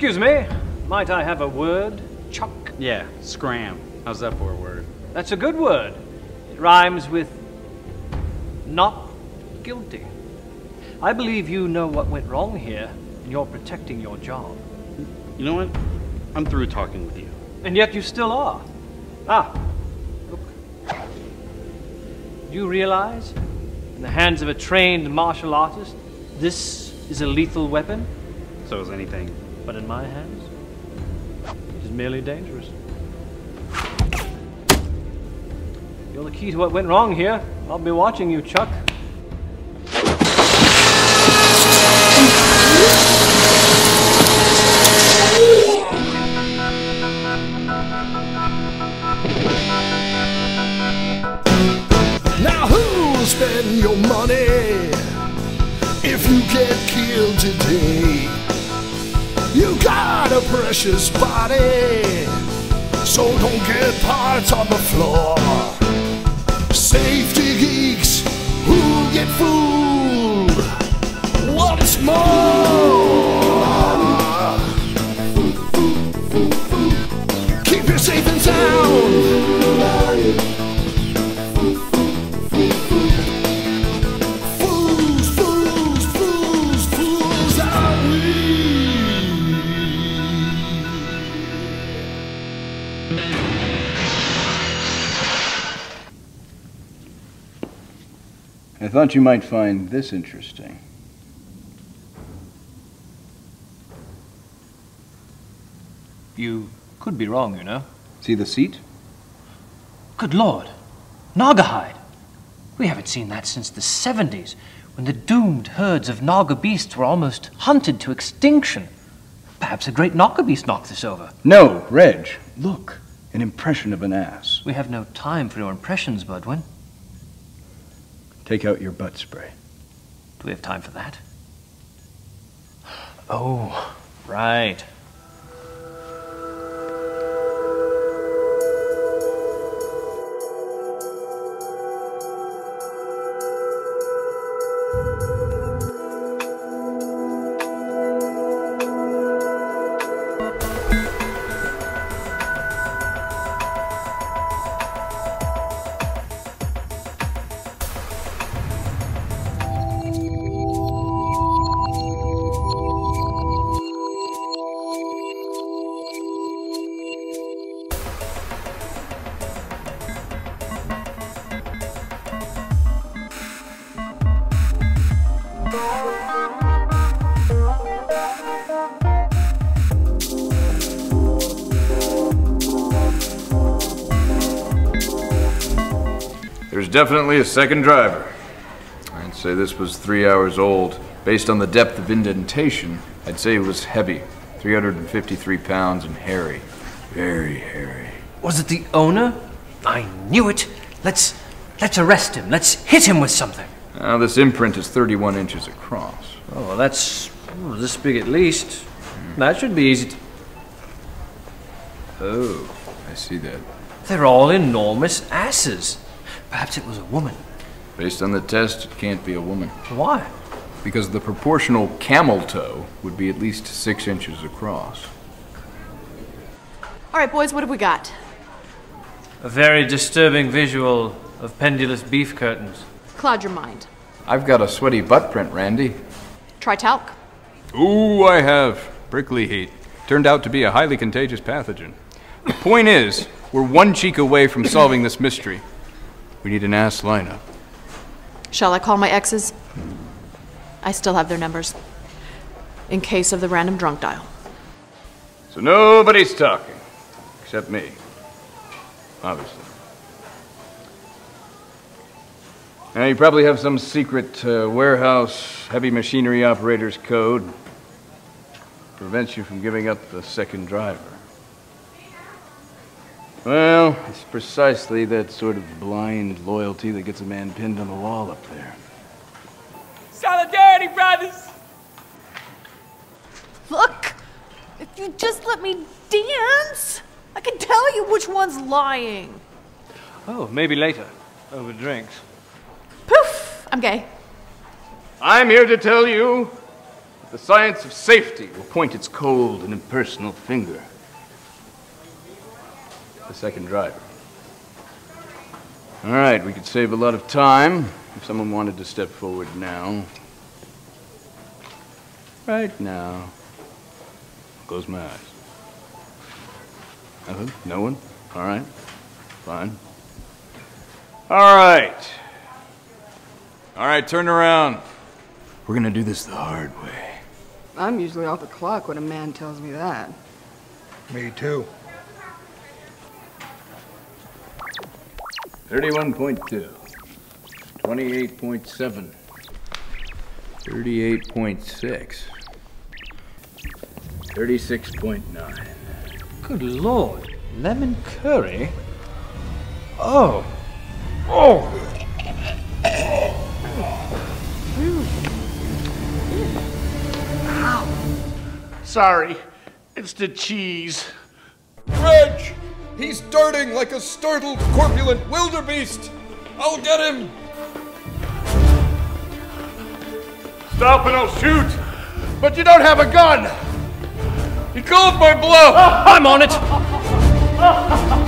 Excuse me, might I have a word, Chuck? Yeah, scram. How's that for a word? That's a good word. It rhymes with not guilty. I believe you know what went wrong here, and you're protecting your job. You know what? I'm through talking with you. And yet you still are. Ah, look. Do you realize, in the hands of a trained martial artist, this is a lethal weapon? So is anything. But in my hands, it is merely dangerous. You're the key to what went wrong here. I'll be watching you, Chuck. Now who'll spend your money if you get killed today? You got a precious body, so don't get parts on the floor. Safety geeks who get fooled once more. I thought you might find this interesting. You could be wrong, you know. See the seat? Good lord. Naugahyde. We haven't seen that since the 70s, when the doomed herds of Nauga beasts were almost hunted to extinction. Perhaps a great Nauga beast knocked this over. No, Reg. Look, an impression of an ass. We have no time for your impressions, Budwin. Take out your butt spray. Do we have time for that? Oh, right. There's definitely a second driver. I'd say this was three hours old. Based on the depth of indentation, I'd say it was heavy. 353 pounds and hairy. Very hairy. Was it the owner? I knew it. Let's let's arrest him. Let's hit him with something. Now, this imprint is 31 inches across. Oh, well, that's oh, this big at least. That should be easy to. Oh, I see that. They're all enormous asses. Perhaps it was a woman. Based on the test, it can't be a woman. Why? Because the proportional camel toe would be at least six inches across. All right, boys, what have we got? A very disturbing visual of pendulous beef curtains. Cloud your mind. I've got a sweaty butt print, Randy. Try talc. Ooh, I have. Prickly heat. Turned out to be a highly contagious pathogen. The point is, we're one cheek away from solving this mystery. We need an ass lineup. Shall I call my exes? I still have their numbers. In case of the random drunk dial. So nobody's talking. Except me. Obviously. Now, you probably have some secret uh, warehouse heavy machinery operator's code. Prevents you from giving up the second driver. Well, it's precisely that sort of blind loyalty that gets a man pinned on the wall up there. Solidarity, brothers! Look! If you just let me dance, I can tell you which one's lying. Oh, maybe later. Over drinks. I'm gay. I'm here to tell you that the science of safety will point its cold and impersonal finger. The second driver. All right, we could save a lot of time if someone wanted to step forward now. Right now. Close my eyes. Nothing? No one? All right. Fine. All right. All right, turn around. We're gonna do this the hard way. I'm usually off the clock when a man tells me that. Me too. 31.2. 28.7. 38.6. 36.9. Good lord. Lemon curry? Oh. Oh! Sorry, it's the cheese. Reg! He's darting like a startled, corpulent wildebeest! I'll get him! Stop and I'll shoot! But you don't have a gun! He called my bluff! I'm on it!